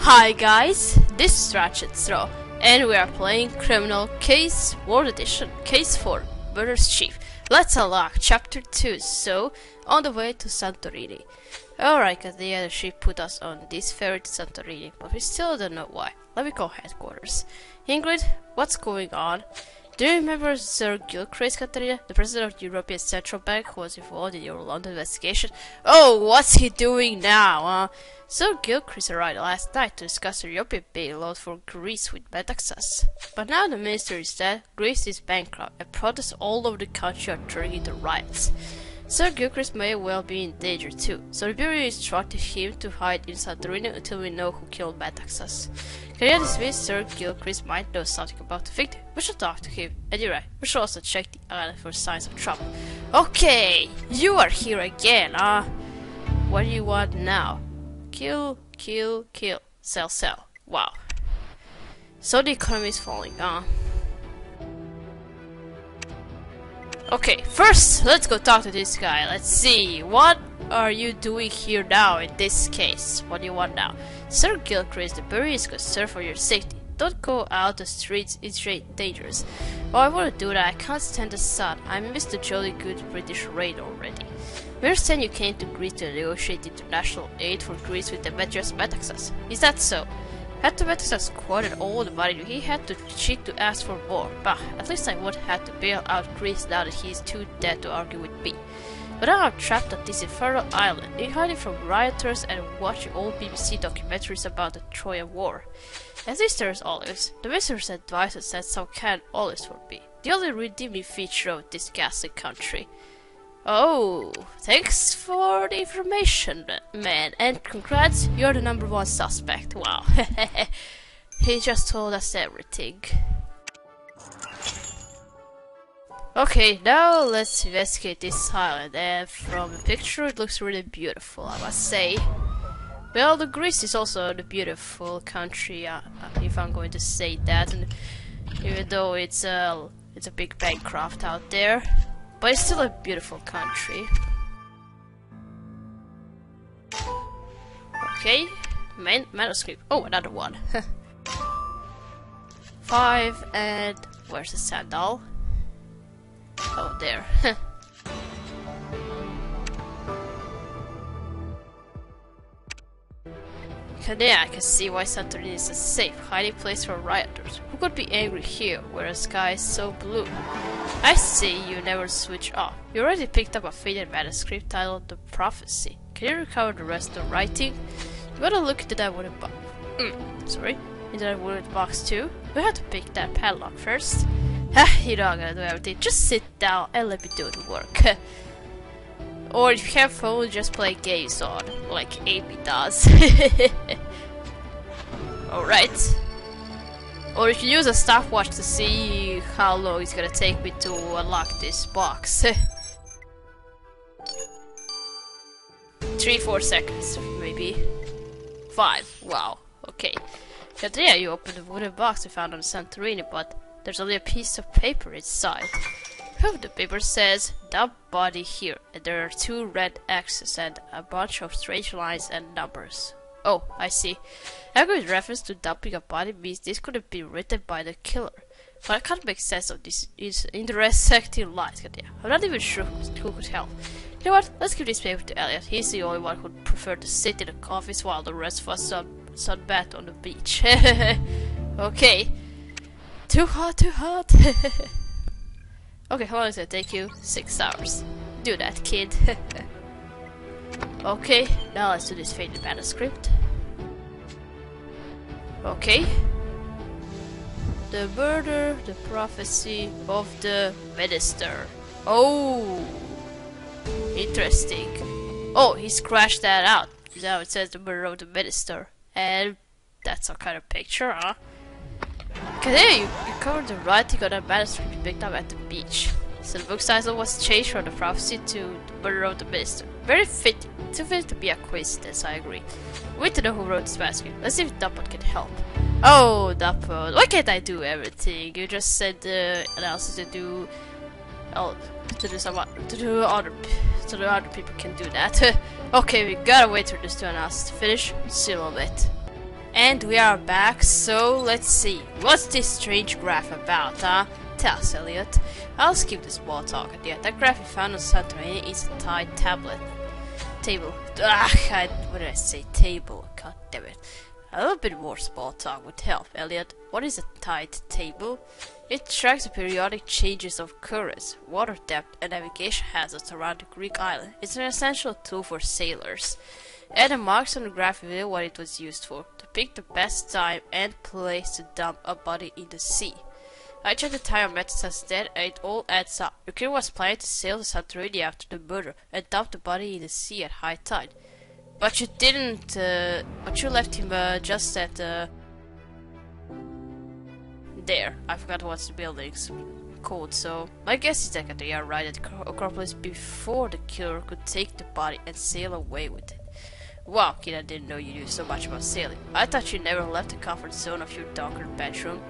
Hi guys, this is Ratchet Straw, and we are playing Criminal Case World Edition, Case 4, Murder's Cheap. Let's unlock Chapter 2, so, on the way to Santorini. Alright, cause the other ship put us on this ferry to Santorini, but we still don't know why. Let me call headquarters. Ingrid, what's going on? Do you remember Sir Gilchrist, Katarina, the president of the European Central Bank who was involved in your London investigation? Oh, what's he doing now, huh? Sir Gilchrist arrived last night to discuss a European bailout for Greece with Metaxas. But now the minister is dead, Greece is bankrupt, and protests all over the country are turning into riots. Sir Gilchrist may well be in danger too, Bureau instructed him to hide in Santorini until we know who killed Metaxas. Can you dismiss Sir Gilchrist might know something about the victim? We should talk to him. Right, we should also check the island for signs of trouble. Okay, you are here again, huh? What do you want now? Kill, kill, kill. Sell, sell. Wow. So the economy is falling, huh? Okay, first, let's go talk to this guy. Let's see, what are you doing here now in this case? What do you want now? Sir Gilchrist, the bureau is concerned for your safety. Don't go out the streets, it's very dangerous. Oh, I wanna do that, I can't stand the sun. I missed the jolly good British rain already. We understand you came to Greece to negotiate international aid for Greece with the Demetrius Metaxas. Is that so? Had Metaxas squandered all the money he had to cheat to ask for more. Bah, at least I won't have to bail out Greece now that he's too dead to argue with me. But now I'm trapped on this infernal island, in hiding from rioters and watching old BBC documentaries about the Trojan War. As least there's olives. The minister's advisor said some canned olives for me. The only redeeming feature of this ghastly country. Oh, thanks for the information, man, and congrats, you're the number one suspect. Wow, he just told us everything. Okay, now let's investigate this island, and from the picture it looks really beautiful, I must say. Well, the Greece is also a beautiful country, uh, if I'm going to say that, and even though it's a, it's a big bankrupt out there. But it's still a beautiful country. Okay, Man manuscript. Oh, another one. Five and where's the sandal? Oh, there. okay, yeah, I can see why Santorini is a safe, hiding place for Who could be angry here, where the sky is so blue? I see you never switch off. You already picked up a faded manuscript titled The Prophecy. Can you recover the rest of the writing? You gotta look into that wooden box. Mm, sorry, into that wooden box too. We have to pick that padlock first. Ha, you're not gonna do everything. Just sit down and let me do the work. or if you have phone, just play games on, like Amy does. Alright. Or you can use a stopwatch to see how long it's gonna take me to unlock this box. Three, four seconds, maybe. Five. Wow. Okay. Yeah, you open the wooden box we found on Santorini, but there's only a piece of paper inside. The paper says dump body here, and there are two red X's and a bunch of strange lines and numbers. Oh, I see. Angry's reference to dumping a body means this could have been written by the killer. But I can't make sense of this is intersecting lines. I'm not even sure who could help. You know what? Let's give this paper to Elliot. He's the only one who'd prefer to sit in the office while the rest of us sun sunbath on the beach. okay. Too hot, too hot. okay, how long is it take you? Six hours. Do that, kid. okay, now let's do this faded manuscript. Okay. The murder, the prophecy of the minister. Oh, interesting. Oh, he scratched that out. Now it says the murder of the minister. And that's some kind of picture, huh? Okay, you, you covered the writing on a manuscript picked up at the beach. So the book's title was changed from the prophecy to the murder of the minister. Very fitting. Too fitting to be a coincidence, I agree. We to know who wrote this manuscript. Let's see if Dumpot can help. Oh, part. Why can't I do everything? You just said the uh, analysis to do. Oh, to do some to do other so the other people can do that. okay, we gotta wait for this to analysis to finish. See a little bit. And we are back. So let's see. What's this strange graph about, huh? Tell Elliot. I'll skip this small talk the. That we found on Santorini is a Tide tablet. Table. Ah, I, what did I say? Table. God damn it. A little bit more small talk would help, Elliot. What is a tide table? It tracks the periodic changes of currents, water depth, and navigation hazards around the Greek island. It's an essential tool for sailors. The marks on the graph reveal what it was used for, to pick the best time and place to dump a body in the sea. I checked the time methods instead and it all adds up. Crew was planning to sail to Santorini after the murder and dump the body in the sea at high tide. But you didn't, uh, but you left him uh, just at, uh, there. I forgot what's the building's called, so my guess is that they are right at Acropolis before the killer could take the body and sail away with it. Wow, kid, I didn't know you knew so much about sailing. I thought you never left the comfort zone of your darkened bedroom.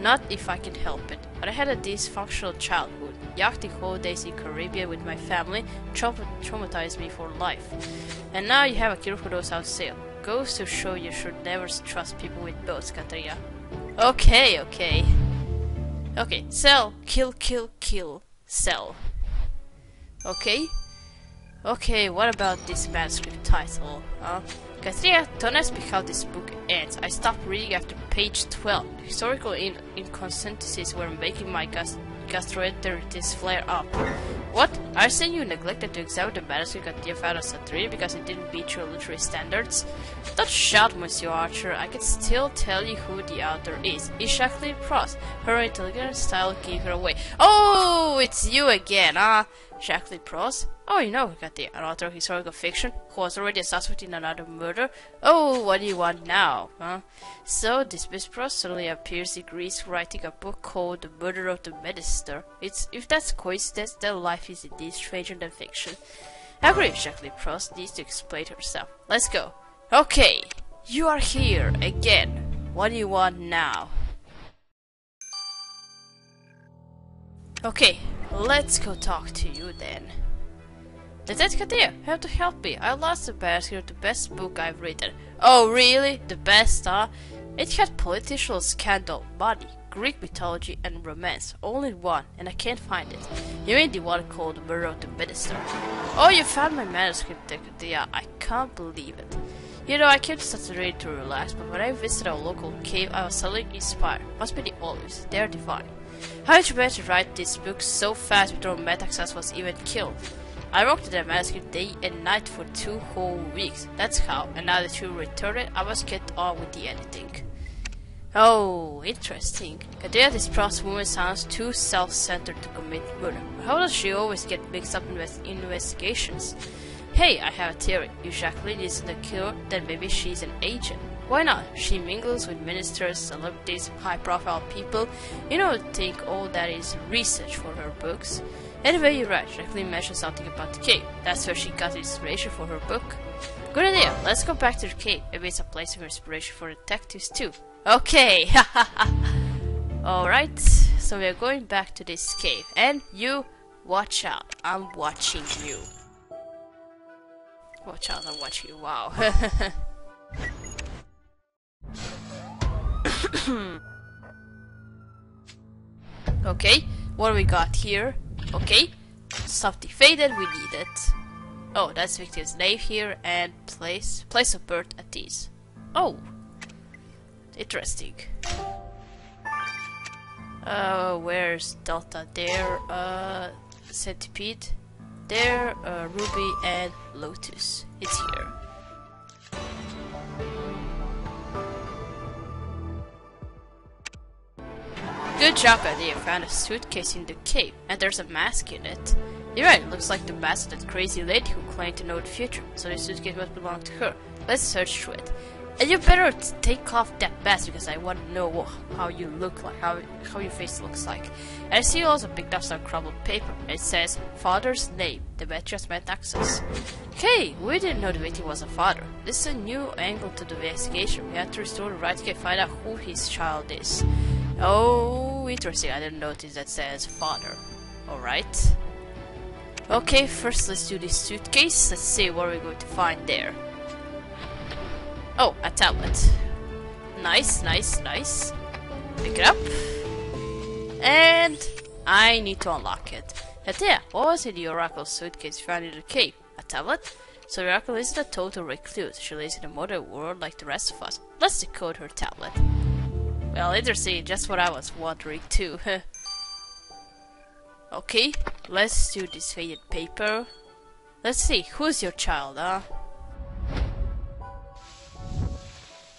Not if I can help it. But I had a dysfunctional childhood. Yachting holidays in Caribbean with my family trauma traumatized me for life. And now you have a who knows how to sail. Goes to show you should never trust people with boats, Katrina. Okay, okay. Okay, sell, kill, kill, kill, sell. Okay. Okay, what about this manuscript title? Uh, Katrina, don't ask me how this book ends. I stopped reading after page 12. Historical in inconsistencies were making my gastroenteritis flare up. What? I saying you neglected to examine the manuscript at the found of Santorini because it didn't meet your literary standards? Don't shout, Monsieur Archer. I can still tell you who the author is. It's Jacqueline Proust. Her intelligent style gave her away. Oh, it's you again, huh? Jacqueline Proust? Oh, you know, we got the author of historical fiction who was already a suspect in another murder. Oh, what do you want now, huh? So, this Miss Proust suddenly appears in Greece writing a book called The Murder of the Minister. It's if that's coincidence, then life is indeed stranger than fiction. I agree, Jacqueline Proust needs to explain herself. Let's go. Okay, you are here again. What do you want now? Okay, let's go talk to you then. Detective you have to help me. I lost the basket of the best book I've written. Oh, really? The best, huh? It had political scandal, money, Greek mythology, and romance, all in one, and I can't find it. You mean the one called Murder of the Minister? Oh, you found my manuscript, Detective I can't believe it. You know, I came to Santorini to relax, but when I visited our local cave, I was suddenly inspired. Must be the olives, they're divine. How did you manage to write this book so fast before Metaxas was even killed? I worked at the manuscript day and night for two whole weeks. That's how. And now that you returned, I was get on with the editing. Oh, interesting. Kadea, this Proust woman sounds too self-centered to commit murder. How does she always get mixed up in investigations? Hey, I have a theory. If Jacqueline isn't a killer, then maybe she's an agent. Why not? She mingles with ministers, celebrities, high-profile people. You know, take all that is research for her books. Anyway, you're right. Jacqueline mentioned something about the cave. That's where she got inspiration for her book. Good idea. Let's go back to the cave. Maybe it's a place of inspiration for detectives too. Okay. Alright. So we're going back to this cave. And you, watch out. I'm watching you. Watch out, I'm watching you. Wow. okay. What we got here? Okay. Something faded, we need it. Oh, that's victim's name here and place place of birth at these. Oh. Interesting. Uh where's Delta? There, uh Centipede. There, uh, Ruby and Lotus. It's here. Good job, Eddie. I found a suitcase in the cave, and there's a mask in it. You're right, looks like the mask of that crazy lady who claimed to know the future, so the suitcase must belong to her. Let's search through it. And you better take off that mask because I want to know how you look like, how how your face looks like. And I see you also picked up some crumpled paper. It says father's name, Demetrius Metaxas. Okay, we didn't know Demetrius was a father. This is a new angle to the investigation. We have to restore the right to find out who his child is. Oh, interesting. I didn't notice that says father. Alright. Okay, first let's do this suitcase. Let's see what we're going to find there. Oh, a tablet. Nice, nice, nice. Pick it up. And I need to unlock it. And there, what was in the Oracle suitcase found in the cave? A tablet? So the Oracle isn't a total recluse. She lives in a modern world like the rest of us. Let's decode her tablet. Well, interesting, just what I was wondering too. okay, let's do this faded paper. Let's see, who's your child, huh?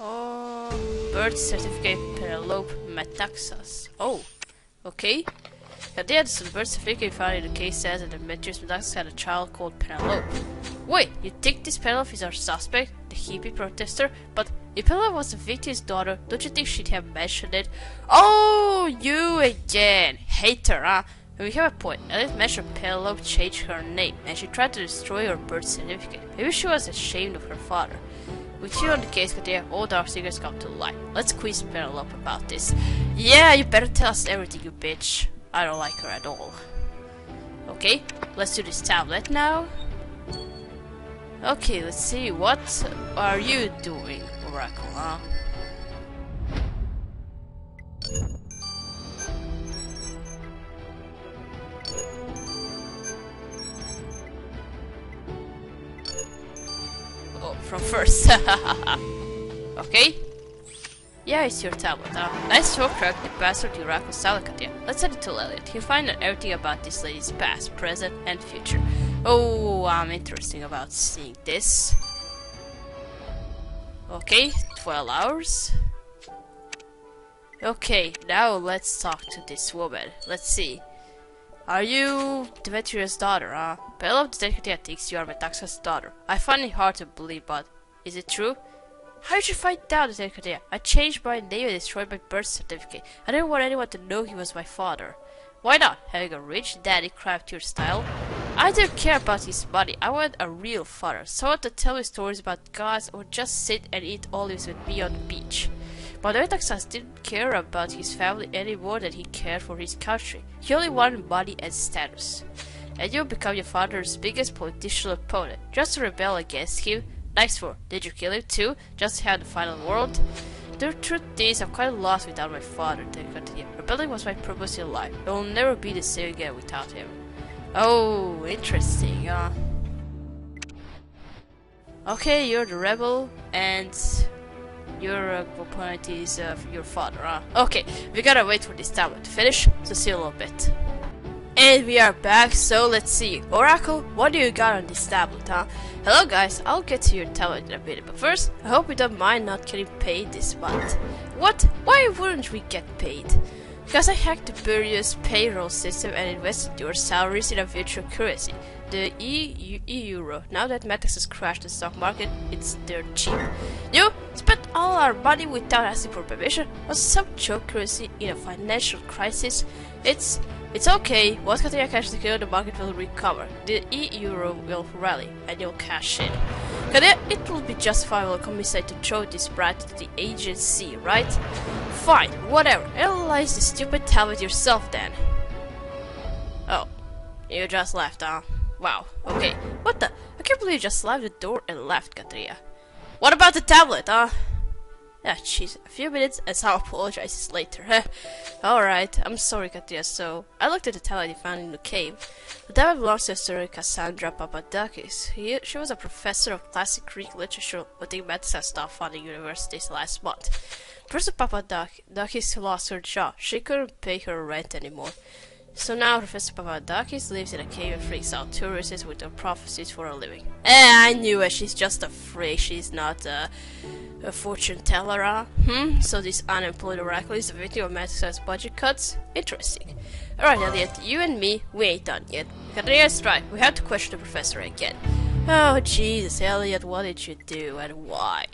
Oh, birth certificate Penelope Metaxas. Oh, okay. Yeah, the birth certificate found in the case says that Demetrius Metaxas had a child called Penelope. Wait, you think this Penelope is our suspect, the hippie protester? But if Penelope was the victim's daughter, don't you think she'd have mentioned it? Oh, you again. Hater, huh? We have a point. Elliot mentioned Penelope changed her name, and she tried to destroy her birth certificate. Maybe she was ashamed of her father. With you on the case, Katia, all dark secrets come to light. Let's quiz Penelope about this. Yeah, you better tell us everything, you bitch. I don't like her at all. Okay, let's do this tablet now. Okay, let's see. What are you doing, Oracle, huh? Oh, from first. okay. Yeah, it's your tablet, huh? Nice to crack the password to Oracle Salakatia. Let's send it to Elliot. He'll find out everything about this lady's past, present, and future. Oh, I'm interested about seeing this. Okay, 12 hours. Okay, now let's talk to this woman. Let's see. Are you Demetrius' daughter, huh? Bella Detective thinks you are Metaxas' daughter. I find it hard to believe, but is it true? How did you find out, Detective? I changed my name and destroyed my birth certificate. I didn't want anyone to know he was my father. Why not? Having a rich daddy craft your style? I don't care about his body. I want a real father. Someone to tell me stories about gods or just sit and eat olives with me on the beach. But Metaxas didn't care about his family any more than he cared for his country. He only wanted money and status. And you become your father's biggest political opponent, just to rebel against him. Nice for. Did you kill him too? Just to have the final word? The truth is, I'm quite lost without my father, they continue. Rebelling was my purpose in life. It will never be the same again without him. Oh, interesting, uh. Okay, you're the rebel, and your uh, opponent is uh, your father, huh? Okay, we gotta wait for this tablet to finish, so see you a little bit. And we are back, so let's see. Oracle, what do you got on this tablet, huh? Hello guys, I'll get to your tablet in a bit, but first, I hope you don't mind not getting paid this month. What? Why wouldn't we get paid? Because I hacked the Bureau's payroll system and invested your salaries in a virtual currency, the EU euro. Now that Matrix has crashed the stock market, it's dirt cheap. You spent all our money without asking for permission on some joke currency in a financial crisis. It's it's okay. Once Katia cashes the the market will recover. The e-euro will rally, and you'll cash in. Katia, it will be justifiable compensate to throw this brat to the agency, right? Fine, whatever. Analyze the stupid tablet yourself then. Oh, you just left, huh? Wow, okay. What the? I can't believe you just slammed the door and left, Katria. What about the tablet, huh? Ah, jeez, a few minutes and I'll apologize later. Alright, I'm sorry, Katria. So, I looked at the tablet you found in the cave. The tablet belongs to historian Cassandra Papadakis. He, she was a professor of classic Greek literature with the medicine staff the universities last month. Professor Papadakis lost her job. She couldn't pay her rent anymore. So now Professor Papadakis lives in a cave and freaks out tourists with her prophecies for a living. Eh, I knew it. She's just a freak. She's not a, a fortune teller, huh? Hmm? So this unemployed oracle is the victim of Matt's budget cuts? Interesting. Alright, Elliot, you and me, we ain't done yet. Katrina's right. We have to question the professor again. Oh, Jesus, Elliot, what did you do and why?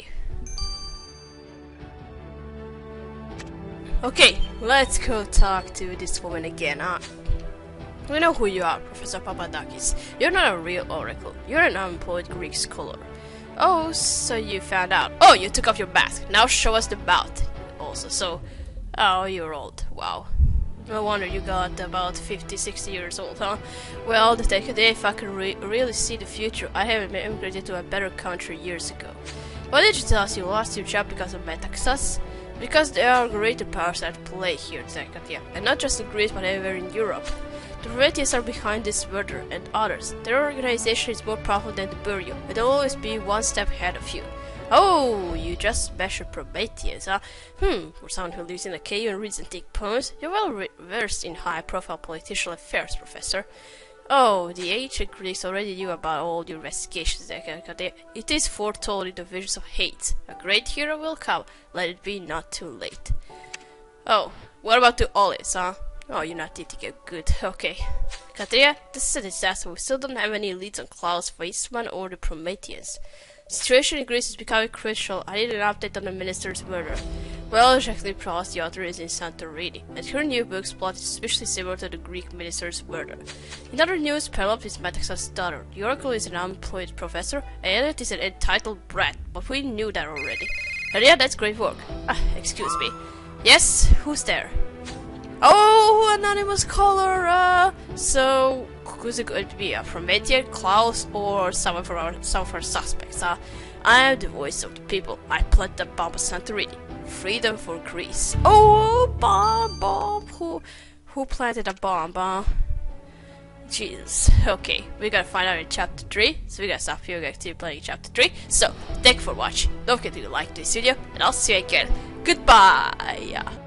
Okay, let's go talk to this woman again, huh? We know who you are, Professor Papadakis. You're not a real oracle. You're an unemployed Greek scholar. Oh, so you found out. Oh, you took off your mask. Now show us the bout. Also, so... Oh, you're old. Wow. No wonder you got about 50, 60 years old, huh? Well, the take a day if I can re really see the future. I have immigrated to a better country years ago. Why did you tell us you lost your job because of Metaxas? Because there are greater powers at play here, in Zekatia, and not just in Greece but everywhere in Europe. The Prometheans are behind this murder and others. Their organization is more powerful than the Bureau, and they'll always be one step ahead of you. Oh, you just measured Prometheus, huh? Hmm, for someone who lives in a cave and reads antique poems, you're well versed in high-profile political affairs, Professor. Oh, the ancient Greeks already knew about all your investigations, It is foretold in the visions of hate. A great hero will come. Let it be not too late. Oh, what about the olives, huh? Oh, you're not eating it good. Okay. Katria, this is a disaster. We still don't have any leads on Klaus Weissman or the Prometheans. The situation in Greece is becoming crucial. I need an update on the minister's murder. Well, Jacqueline Proust, the author, is in Santorini, and her new book's plot is especially similar to the Greek minister's murder. In other news, Penelope is Metaxas' daughter. The Oracle is an unemployed professor, and Elliot is an entitled brat, but we knew that already. But yeah, that's great work. Ah, excuse me. Yes, who's there? Oh, anonymous caller. Uh, so who's it going to be? A Promethean, Klaus, or someone from our some of our suspects? Uh, I am the voice of the people. I plant the bomb of Santorini. Freedom for Greece. Oh, bomb, bomb. Who, who planted a bomb? Uh? Jesus. Okay, we gotta find out in chapter 3. So we gotta stop here, we gotta keep playing chapter 3. So, thank you for watching. Don't forget to like this video, and I'll see you again. Goodbye!